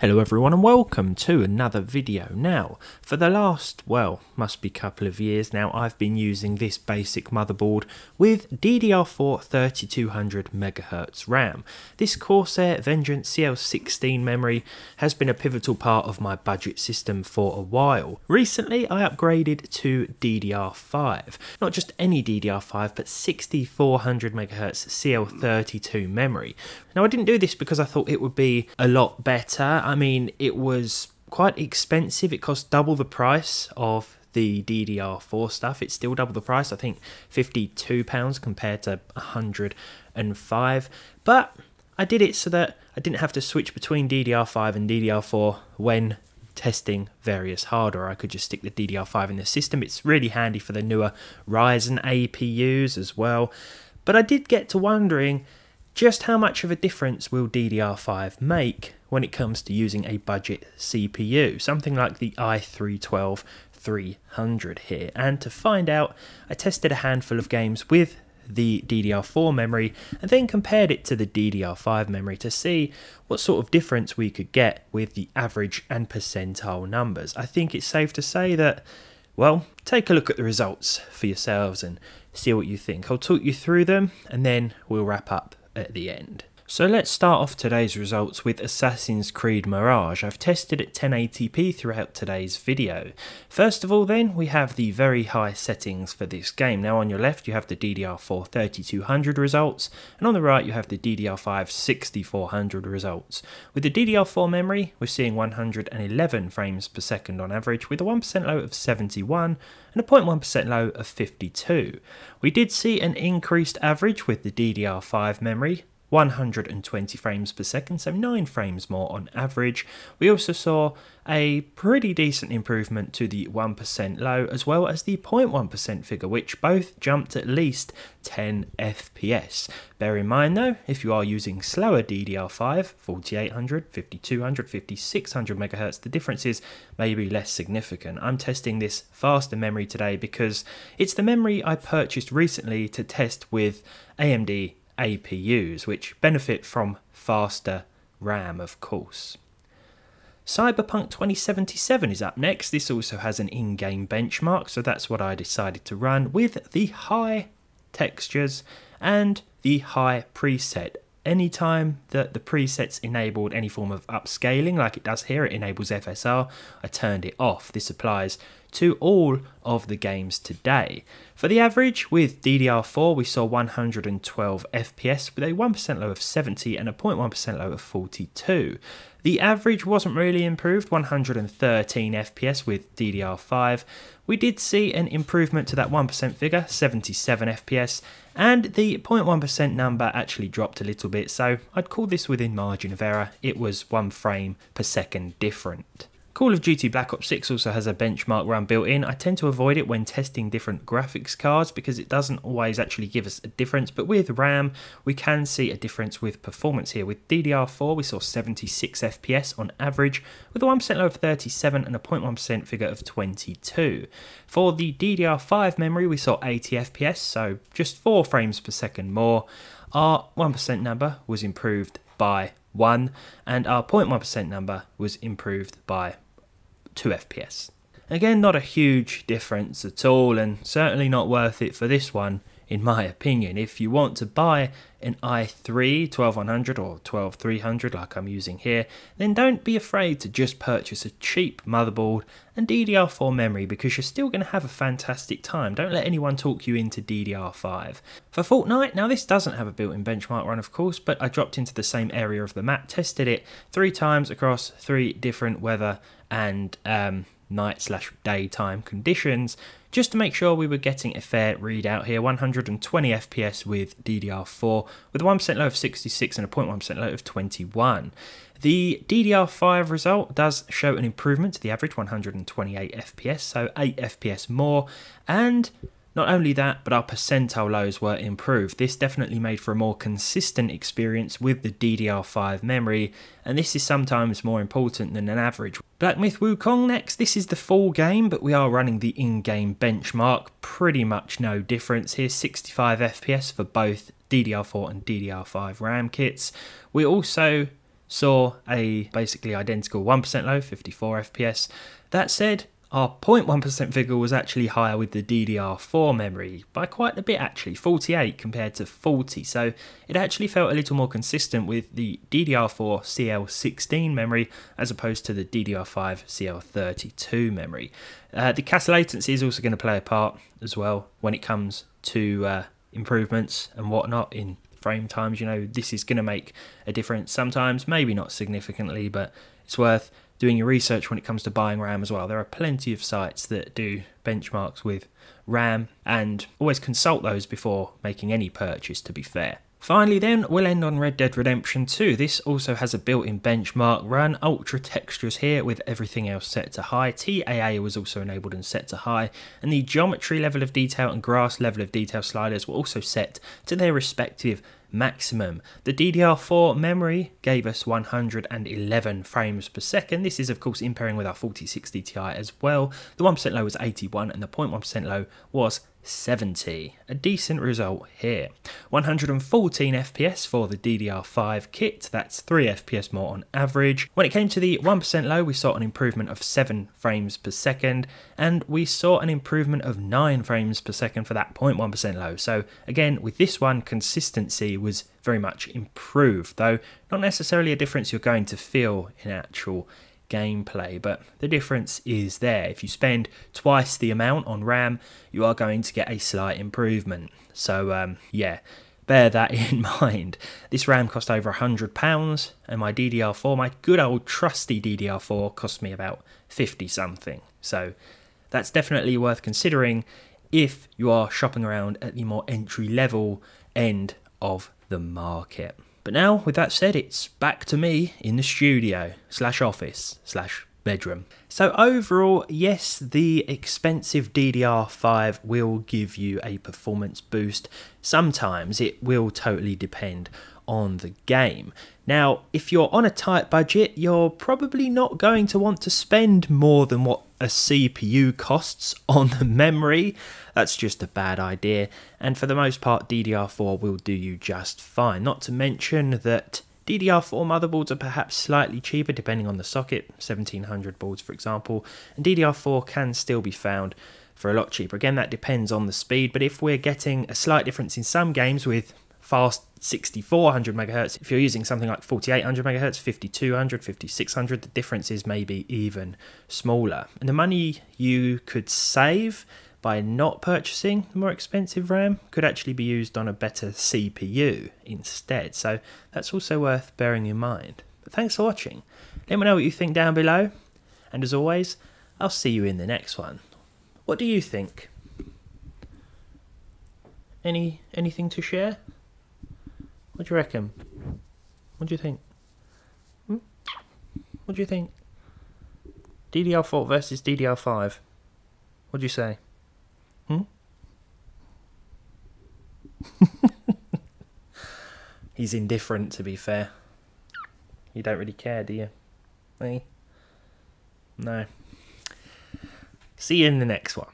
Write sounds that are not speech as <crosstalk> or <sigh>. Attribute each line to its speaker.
Speaker 1: Hello everyone and welcome to another video. Now, for the last, well, must be couple of years now, I've been using this basic motherboard with DDR4 3200MHz RAM. This Corsair Vengeance CL16 memory has been a pivotal part of my budget system for a while. Recently, I upgraded to DDR5. Not just any DDR5, but 6400MHz CL32 memory. Now, I didn't do this because I thought it would be a lot better I mean, it was quite expensive. It cost double the price of the DDR4 stuff. It's still double the price. I think £52 compared to 105 But I did it so that I didn't have to switch between DDR5 and DDR4 when testing various hardware. I could just stick the DDR5 in the system. It's really handy for the newer Ryzen APUs as well. But I did get to wondering just how much of a difference will DDR5 make when it comes to using a budget CPU, something like the i3 12300 here. And to find out, I tested a handful of games with the DDR4 memory and then compared it to the DDR5 memory to see what sort of difference we could get with the average and percentile numbers. I think it's safe to say that, well, take a look at the results for yourselves and see what you think. I'll talk you through them and then we'll wrap up at the end. So let's start off today's results with Assassin's Creed Mirage. I've tested at 1080p throughout today's video. First of all then, we have the very high settings for this game. Now on your left you have the DDR4 3200 results, and on the right you have the DDR5 6400 results. With the DDR4 memory, we're seeing 111 frames per second on average, with a 1% low of 71 and a 0.1% low of 52. We did see an increased average with the DDR5 memory, 120 frames per second, so 9 frames more on average. We also saw a pretty decent improvement to the 1% low as well as the 0.1% figure, which both jumped at least 10 FPS. Bear in mind though, if you are using slower DDR5, 4800, 5200, 5600 MHz, the differences may be less significant. I'm testing this faster memory today because it's the memory I purchased recently to test with AMD APUs, which benefit from faster RAM, of course. Cyberpunk 2077 is up next. This also has an in game benchmark, so that's what I decided to run with the high textures and the high preset. Anytime that the presets enabled any form of upscaling, like it does here, it enables FSR, I turned it off. This applies to all of the games today. For the average, with DDR4 we saw 112 FPS with a 1% low of 70 and a 0.1% low of 42. The average wasn't really improved, 113 FPS with DDR5. We did see an improvement to that 1% figure, 77 FPS, and the 0.1% number actually dropped a little bit, so I'd call this within margin of error. It was one frame per second different. Call of Duty Black Ops 6 also has a benchmark run built in. I tend to avoid it when testing different graphics cards because it doesn't always actually give us a difference, but with RAM we can see a difference with performance here. With DDR4 we saw 76 FPS on average with a 1% low of 37 and a 0.1% figure of 22. For the DDR5 memory we saw 80 FPS, so just 4 frames per second more. Our 1% number was improved by 1 and our 0.1% number was improved by 2 FPS. Again, not a huge difference at all, and certainly not worth it for this one in my opinion. If you want to buy an i3 12100 or 12300 like I'm using here, then don't be afraid to just purchase a cheap motherboard and DDR4 memory because you're still going to have a fantastic time. Don't let anyone talk you into DDR5. For Fortnite, now this doesn't have a built-in benchmark run of course, but I dropped into the same area of the map, tested it three times across three different weather and um, night slash daytime conditions just to make sure we were getting a fair readout here. 120 fps with ddr4 with a 1% low of 66 and a 0.1% low of 21 the DDR5 result does show an improvement to the average 128 FPS, so 8 FPS more, and not only that, but our percentile lows were improved. This definitely made for a more consistent experience with the DDR5 memory, and this is sometimes more important than an average. Black Myth Wukong next. This is the full game, but we are running the in-game benchmark. Pretty much no difference here. 65 FPS for both DDR4 and DDR5 RAM kits. We also saw a basically identical 1% low, 54 FPS. That said, our 0.1% figure was actually higher with the DDR4 memory by quite a bit actually, 48 compared to 40. So it actually felt a little more consistent with the DDR4 CL16 memory as opposed to the DDR5 CL32 memory. Uh, the CAS latency is also going to play a part as well when it comes to uh, improvements and whatnot in frame times. You know, this is going to make a difference sometimes, maybe not significantly, but it's worth doing your research when it comes to buying RAM as well. There are plenty of sites that do benchmarks with RAM and always consult those before making any purchase, to be fair. Finally, then, we'll end on Red Dead Redemption 2. This also has a built in benchmark run, ultra textures here with everything else set to high. TAA was also enabled and set to high, and the geometry level of detail and grass level of detail sliders were also set to their respective maximum. The DDR4 memory gave us 111 frames per second. This is of course in pairing with our 4060 Ti as well. The 1% low was 81 and the 0.1% low was 70. A decent result here. 114 FPS for the DDR5 kit, that's 3 FPS more on average. When it came to the 1% low, we saw an improvement of 7 frames per second, and we saw an improvement of 9 frames per second for that 0.1% low. So again, with this one, consistency was very much improved, though not necessarily a difference you're going to feel in actual gameplay, but the difference is there. If you spend twice the amount on RAM, you are going to get a slight improvement. So, um, yeah, bear that <laughs> in mind. This RAM cost over £100, and my DDR4, my good old trusty DDR4, cost me about 50 something. So, that's definitely worth considering if you are shopping around at the more entry level end of the market. But now, with that said, it's back to me in the studio slash office slash bedroom. So overall, yes, the expensive DDR5 will give you a performance boost. Sometimes it will totally depend on the game. Now, if you're on a tight budget, you're probably not going to want to spend more than what a CPU costs <laughs> on the memory. That's just a bad idea, and for the most part, DDR4 will do you just fine. Not to mention that DDR4 motherboards are perhaps slightly cheaper depending on the socket, 1700 boards for example, and DDR4 can still be found for a lot cheaper. Again, that depends on the speed, but if we're getting a slight difference in some games with fast 6400 megahertz. If you're using something like 4800 megahertz, 5200, 5600, the difference is maybe even smaller. And the money you could save by not purchasing the more expensive RAM could actually be used on a better CPU instead. So that's also worth bearing in mind. But thanks for watching. Let me know what you think down below. And as always, I'll see you in the next one. What do you think? Any anything to share? What do you reckon? What do you think? Hmm? What do you think? DDR4 versus DDR5. What do you say? Hmm? <laughs> He's indifferent, to be fair. You don't really care, do you? Me? No. See you in the next one.